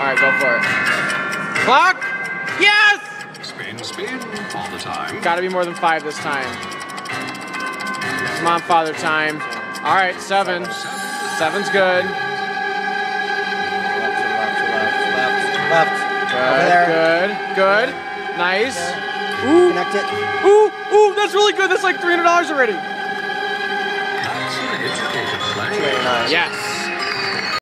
All right, go for it. Clock. Yes. Spin, spin all the time. Got to be more than five this time. Come on, father time. All right, seven. Seven's good. Left, left. Over Good, good, good. Nice. Ooh, Connect it. ooh, ooh, that's really good. That's like $300 already. Yes.